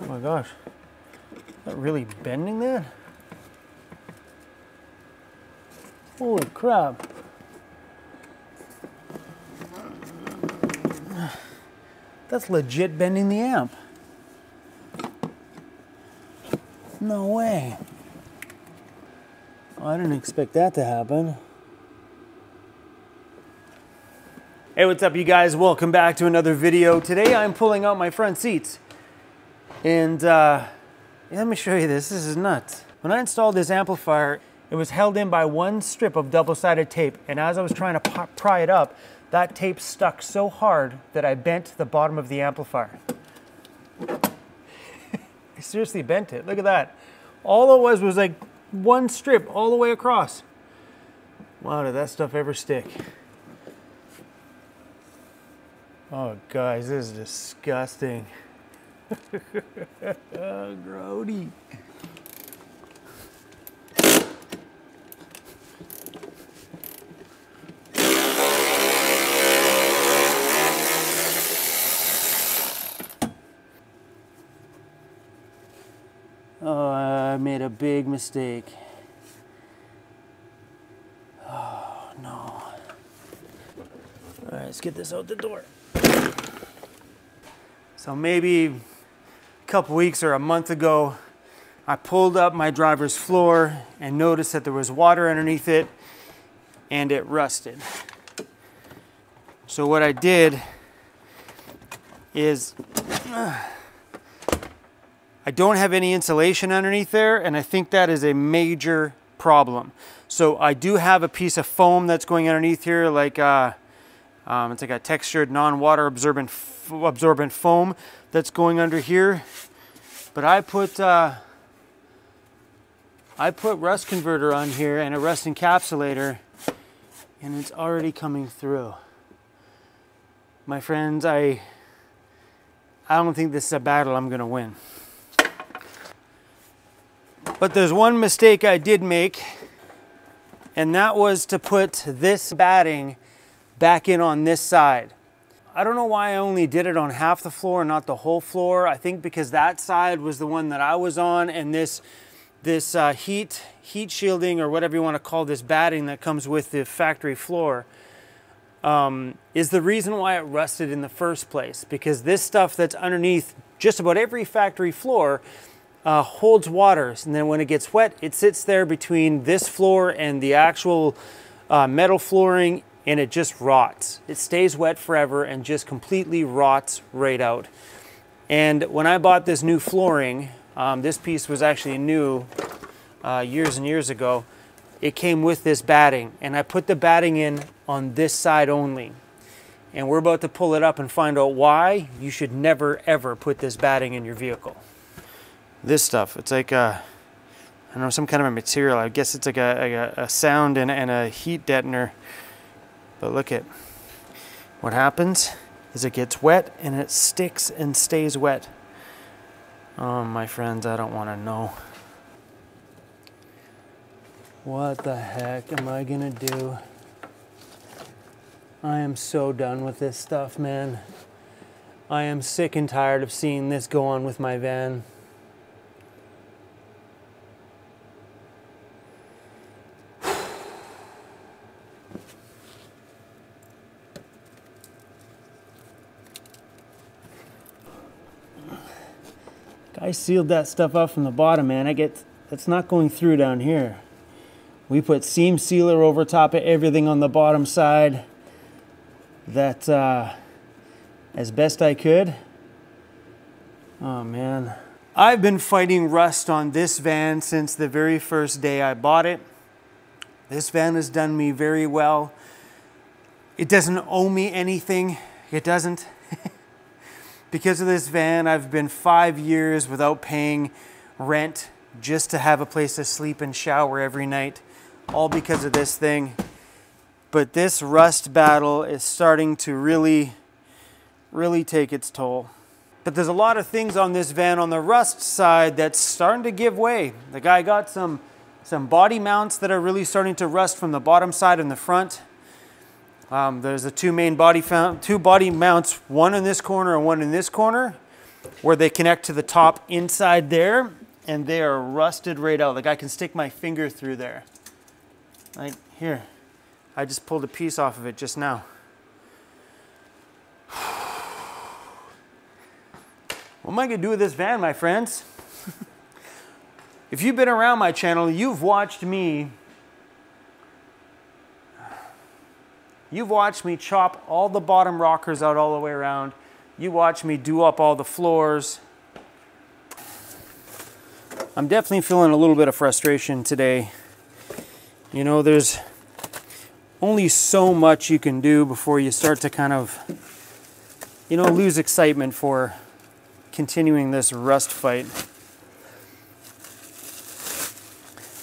Oh my gosh. That really bending that? Holy crap. That's legit bending the amp. No way. Oh, I didn't expect that to happen. Hey, what's up you guys? Welcome back to another video. Today I'm pulling out my front seats. And uh, let me show you this, this is nuts. When I installed this amplifier, it was held in by one strip of double-sided tape. And as I was trying to pry it up, that tape stuck so hard that I bent the bottom of the amplifier. I seriously bent it, look at that. All it was was like one strip all the way across. Wow, did that stuff ever stick? Oh, guys, this is disgusting. Grody. Oh, I made a big mistake. Oh, no. All right, let's get this out the door. So maybe a couple weeks or a month ago, I pulled up my driver's floor and noticed that there was water underneath it and it rusted. So what I did is I don't have any insulation underneath there, and I think that is a major problem. So I do have a piece of foam that's going underneath here, like uh, um, it's like a textured non-water absorbent absorbent foam that's going under here. But I put uh, I put rust converter on here and a rust encapsulator, and it's already coming through. My friends, I I don't think this is a battle I'm gonna win. But there's one mistake I did make, and that was to put this batting back in on this side. I don't know why I only did it on half the floor and not the whole floor. I think because that side was the one that I was on and this this uh, heat heat shielding or whatever you want to call this batting that comes with the factory floor um, is the reason why it rusted in the first place. Because this stuff that's underneath just about every factory floor uh, holds water. And then when it gets wet, it sits there between this floor and the actual uh, metal flooring and it just rots. It stays wet forever and just completely rots right out. And when I bought this new flooring, um, this piece was actually new uh, years and years ago. It came with this batting and I put the batting in on this side only. And we're about to pull it up and find out why you should never ever put this batting in your vehicle this stuff. It's like a, I don't know, some kind of a material. I guess it's like a, a, a sound and, and a heat deadener. But look at what happens is it gets wet and it sticks and stays wet. Oh, my friends, I don't want to know. What the heck am I gonna do? I am so done with this stuff, man. I am sick and tired of seeing this go on with my van. I sealed that stuff up from the bottom, man. I get, that's not going through down here. We put seam sealer over top of everything on the bottom side. That, uh, as best I could. Oh man. I've been fighting rust on this van since the very first day I bought it. This van has done me very well. It doesn't owe me anything. It doesn't. Because of this van, I've been five years without paying rent just to have a place to sleep and shower every night, all because of this thing. But this rust battle is starting to really, really take its toll. But there's a lot of things on this van on the rust side that's starting to give way. The guy got some, some body mounts that are really starting to rust from the bottom side and the front. Um, there's the two main body two body mounts, one in this corner and one in this corner. where they connect to the top inside there and they are rusted right out. Like I can stick my finger through there. Like here. I just pulled a piece off of it just now. What am I gonna do with this van, my friends? if you've been around my channel, you've watched me You've watched me chop all the bottom rockers out all the way around. You watch me do up all the floors. I'm definitely feeling a little bit of frustration today. You know, there's only so much you can do before you start to kind of, you know, lose excitement for continuing this rust fight.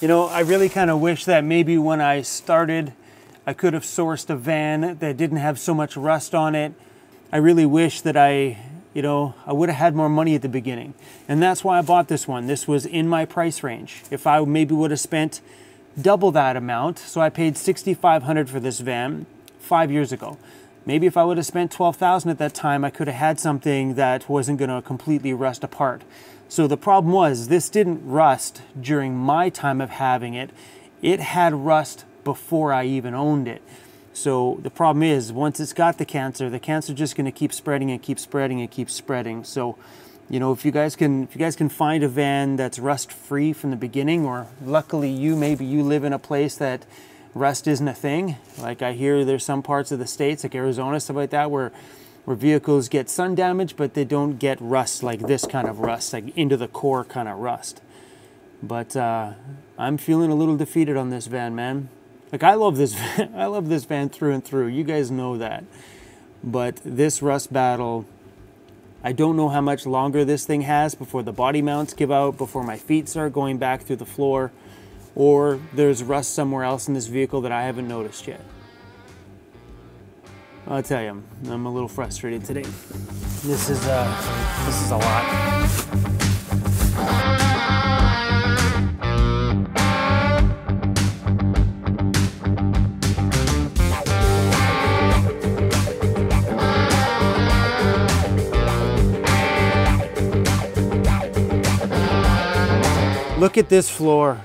You know, I really kind of wish that maybe when I started I could have sourced a van that didn't have so much rust on it. I really wish that I, you know, I would have had more money at the beginning. And that's why I bought this one. This was in my price range. If I maybe would have spent double that amount, so I paid 6500 for this van 5 years ago. Maybe if I would have spent 12,000 at that time, I could have had something that wasn't going to completely rust apart. So the problem was this didn't rust during my time of having it. It had rust before I even owned it. So the problem is once it's got the cancer, the cancer just going to keep spreading and keep spreading and keep spreading. So, you know, if you guys can if you guys can find a van that's rust free from the beginning or luckily you maybe you live in a place that rust isn't a thing. Like I hear there's some parts of the states like Arizona stuff like that where where vehicles get sun damage but they don't get rust like this kind of rust, like into the core kind of rust. But uh, I'm feeling a little defeated on this van, man. Like I love this, I love this van through and through. You guys know that. But this rust battle, I don't know how much longer this thing has before the body mounts give out, before my feet start going back through the floor, or there's rust somewhere else in this vehicle that I haven't noticed yet. I'll tell you, I'm a little frustrated today. This is uh, this is a lot. Look at this floor.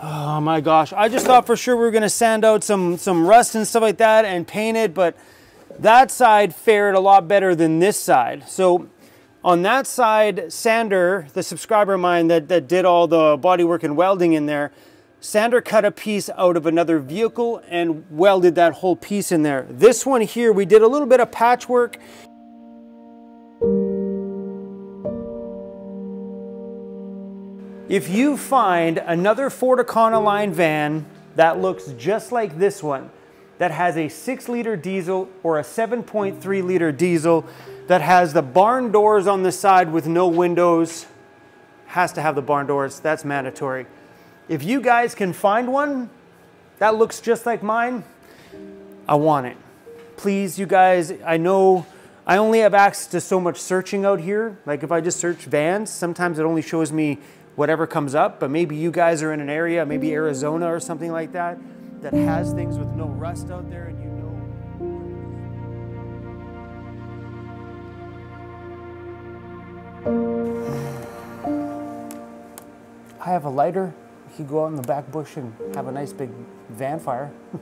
Oh my gosh. I just thought for sure we were gonna sand out some, some rust and stuff like that and paint it, but that side fared a lot better than this side. So on that side, Sander, the subscriber of mine that, that did all the bodywork and welding in there, Sander cut a piece out of another vehicle and welded that whole piece in there. This one here, we did a little bit of patchwork If you find another Ford Econoline van that looks just like this one, that has a six liter diesel or a 7.3 liter diesel, that has the barn doors on the side with no windows, has to have the barn doors, that's mandatory. If you guys can find one that looks just like mine, I want it. Please, you guys, I know I only have access to so much searching out here. Like if I just search vans, sometimes it only shows me whatever comes up, but maybe you guys are in an area, maybe Arizona or something like that, that has things with no rust out there and you know. I have a lighter. You could go out in the back bush and have a nice big van fire.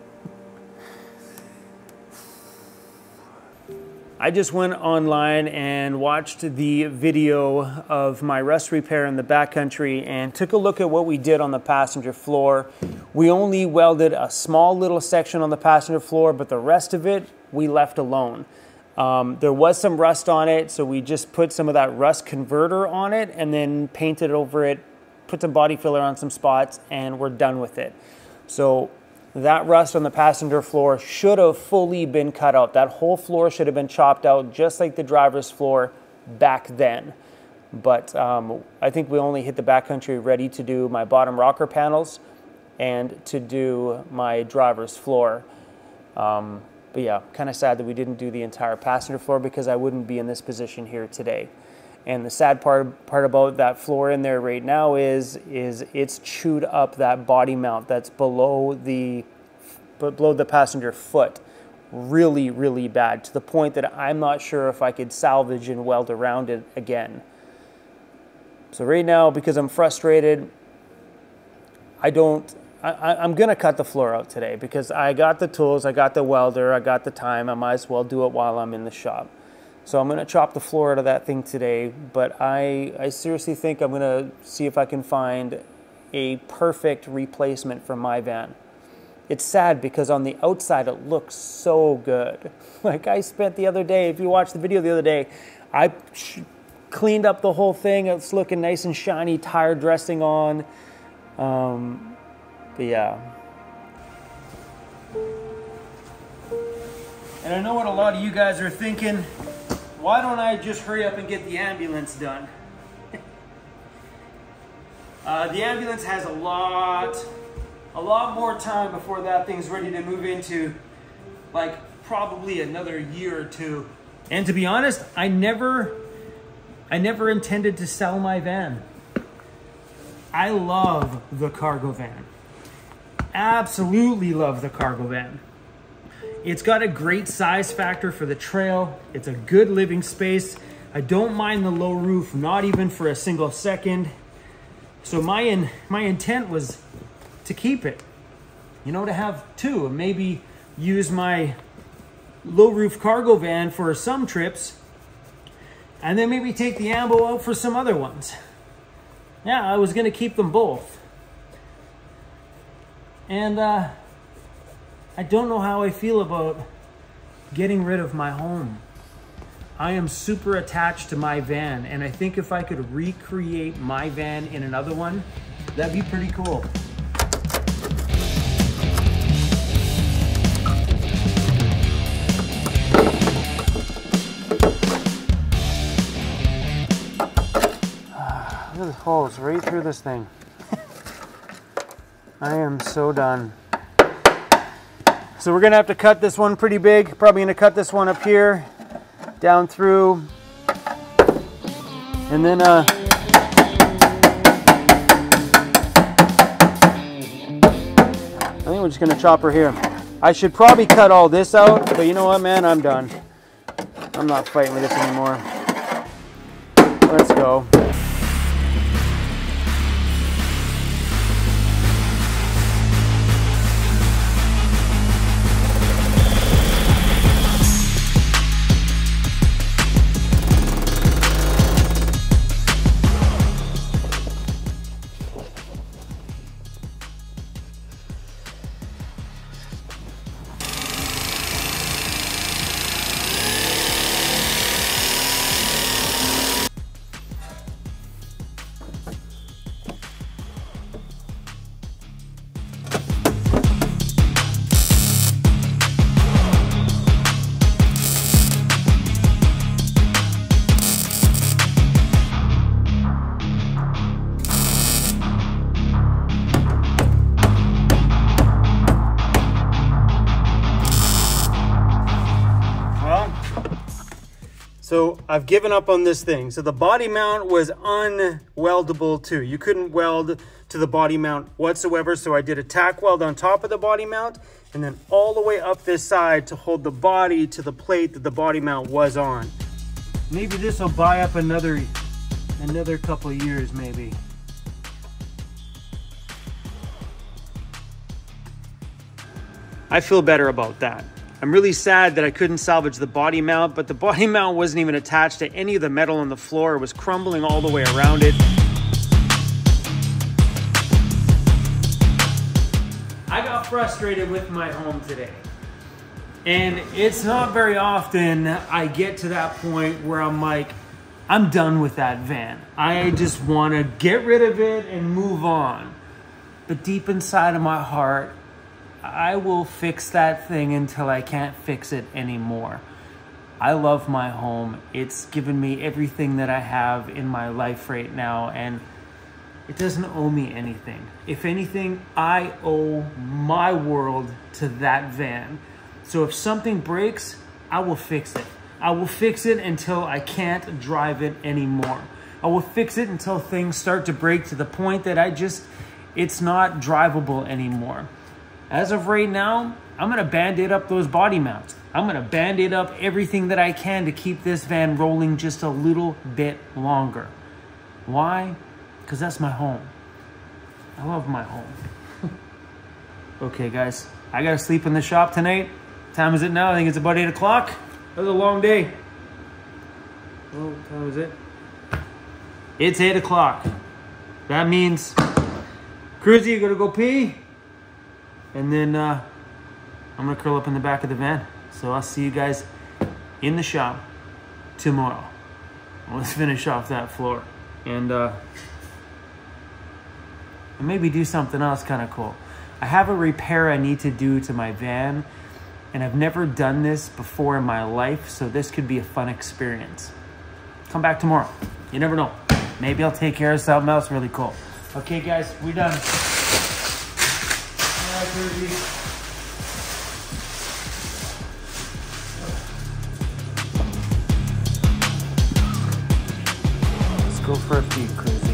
I just went online and watched the video of my rust repair in the backcountry and took a look at what we did on the passenger floor. We only welded a small little section on the passenger floor, but the rest of it we left alone. Um, there was some rust on it, so we just put some of that rust converter on it and then painted over it, put some body filler on some spots, and we're done with it. So that rust on the passenger floor should have fully been cut out. That whole floor should have been chopped out just like the driver's floor back then. But um, I think we only hit the backcountry ready to do my bottom rocker panels and to do my driver's floor. Um, but yeah, kind of sad that we didn't do the entire passenger floor because I wouldn't be in this position here today. And the sad part part about that floor in there right now is is it's chewed up that body mount that's below the below the passenger foot. really, really bad to the point that I'm not sure if I could salvage and weld around it again. So right now, because I'm frustrated, I don't, I, am gonna cut the floor out today because I got the tools, I got the welder, I got the time, I might as well do it while I'm in the shop. So I'm gonna chop the floor out of that thing today, but I, I seriously think I'm gonna see if I can find a perfect replacement for my van. It's sad because on the outside it looks so good. Like I spent the other day, if you watched the video the other day, I cleaned up the whole thing. It's looking nice and shiny, tire dressing on. Um, but yeah. And I know what a lot of you guys are thinking. Why don't I just hurry up and get the ambulance done? uh, the ambulance has a lot, a lot more time before that thing's ready to move into like probably another year or two. And to be honest, I never, I never intended to sell my van. I love the cargo van. Absolutely love the cargo van. It's got a great size factor for the trail. It's a good living space. I don't mind the low roof, not even for a single second. So my, in, my intent was to keep it, you know, to have two and maybe use my low roof cargo van for some trips and then maybe take the Ambo out for some other ones. Yeah, I was gonna keep them both. And uh, I don't know how I feel about getting rid of my home. I am super attached to my van, and I think if I could recreate my van in another one, that'd be pretty cool. Ah, Look at the holes right through this thing. I am so done. So we're gonna have to cut this one pretty big. Probably gonna cut this one up here, down through, and then uh, I think we're just gonna chop her here. I should probably cut all this out, but you know what, man, I'm done. I'm not fighting with this anymore. Let's go. So I've given up on this thing. So the body mount was unweldable too. You couldn't weld to the body mount whatsoever. So I did a tack weld on top of the body mount and then all the way up this side to hold the body to the plate that the body mount was on. Maybe this will buy up another, another couple years maybe. I feel better about that. I'm really sad that I couldn't salvage the body mount, but the body mount wasn't even attached to any of the metal on the floor. It was crumbling all the way around it. I got frustrated with my home today. And it's not very often I get to that point where I'm like, I'm done with that van. I just want to get rid of it and move on. But deep inside of my heart, I will fix that thing until I can't fix it anymore. I love my home. It's given me everything that I have in my life right now, and it doesn't owe me anything. If anything, I owe my world to that van. So if something breaks, I will fix it. I will fix it until I can't drive it anymore. I will fix it until things start to break to the point that I just, it's not drivable anymore. As of right now, I'm gonna band-aid up those body mounts. I'm gonna band-aid up everything that I can to keep this van rolling just a little bit longer. Why? Because that's my home. I love my home. okay, guys, I gotta sleep in the shop tonight. Time is it now? I think it's about eight o'clock. That was a long day. Oh, what time is it? It's eight o'clock. That means, Cruzy, you gotta go pee. And then uh, I'm gonna curl up in the back of the van. So I'll see you guys in the shop tomorrow. Let's finish off that floor. And, uh, and maybe do something else kind of cool. I have a repair I need to do to my van and I've never done this before in my life, so this could be a fun experience. Come back tomorrow. You never know. Maybe I'll take care of something else really cool. Okay, guys, we're done. Let's go for a peek, Chris.